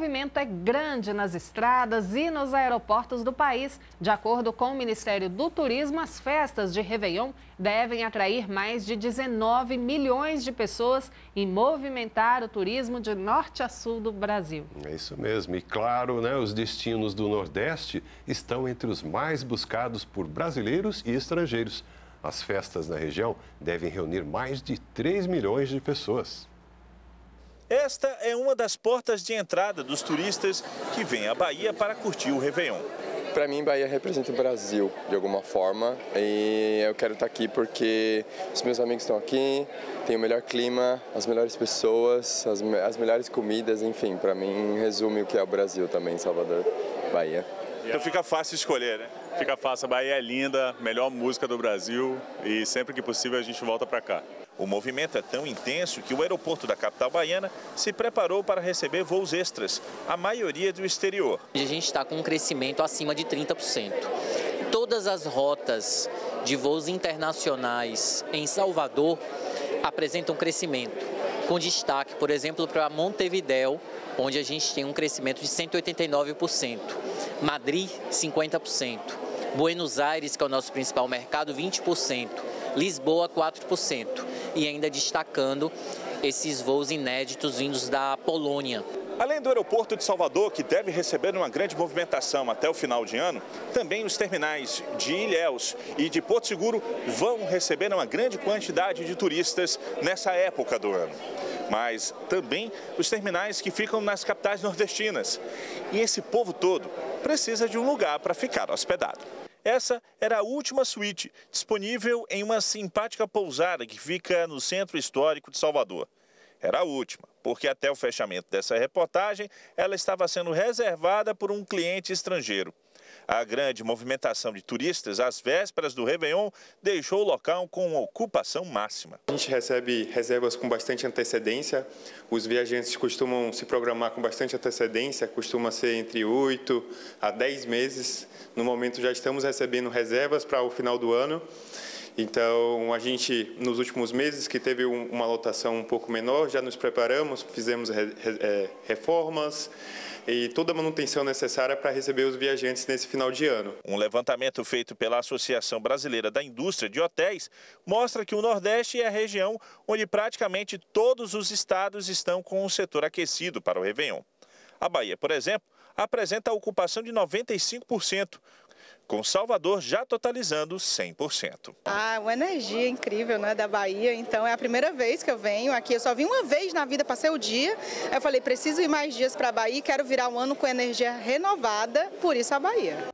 movimento é grande nas estradas e nos aeroportos do país. De acordo com o Ministério do Turismo, as festas de Réveillon devem atrair mais de 19 milhões de pessoas e movimentar o turismo de norte a sul do Brasil. É isso mesmo. E claro, né, os destinos do Nordeste estão entre os mais buscados por brasileiros e estrangeiros. As festas na região devem reunir mais de 3 milhões de pessoas. Esta é uma das portas de entrada dos turistas que vêm à Bahia para curtir o Réveillon. Para mim, Bahia representa o Brasil, de alguma forma, e eu quero estar aqui porque os meus amigos estão aqui, tem o melhor clima, as melhores pessoas, as, as melhores comidas, enfim, para mim resume o que é o Brasil também, Salvador, Bahia. Então fica fácil escolher, né? Fica fácil, a Bahia é linda, melhor música do Brasil e sempre que possível a gente volta para cá. O movimento é tão intenso que o aeroporto da capital baiana se preparou para receber voos extras, a maioria do exterior. A gente está com um crescimento acima de 30%. Todas as rotas de voos internacionais em Salvador apresentam crescimento, com destaque, por exemplo, para Montevidéu, onde a gente tem um crescimento de 189%, Madrid, 50%, Buenos Aires, que é o nosso principal mercado, 20%, Lisboa, 4%, e ainda destacando esses voos inéditos vindos da Polônia. Além do aeroporto de Salvador, que deve receber uma grande movimentação até o final de ano, também os terminais de Ilhéus e de Porto Seguro vão receber uma grande quantidade de turistas nessa época do ano. Mas também os terminais que ficam nas capitais nordestinas. E esse povo todo precisa de um lugar para ficar hospedado. Essa era a última suíte, disponível em uma simpática pousada que fica no centro histórico de Salvador. Era a última, porque até o fechamento dessa reportagem, ela estava sendo reservada por um cliente estrangeiro. A grande movimentação de turistas às vésperas do Réveillon deixou o local com ocupação máxima. A gente recebe reservas com bastante antecedência. Os viajantes costumam se programar com bastante antecedência, costuma ser entre 8 a 10 meses. No momento já estamos recebendo reservas para o final do ano. Então, a gente, nos últimos meses, que teve uma lotação um pouco menor, já nos preparamos, fizemos é, reformas, e toda a manutenção necessária para receber os viajantes nesse final de ano. Um levantamento feito pela Associação Brasileira da Indústria de Hotéis mostra que o Nordeste é a região onde praticamente todos os estados estão com o setor aquecido para o Réveillon. A Bahia, por exemplo, apresenta a ocupação de 95%, com Salvador já totalizando 100%. Ah, uma energia incrível né, da Bahia, então é a primeira vez que eu venho aqui, eu só vim uma vez na vida, passei o dia, eu falei, preciso ir mais dias para a Bahia, quero virar um ano com energia renovada, por isso a Bahia.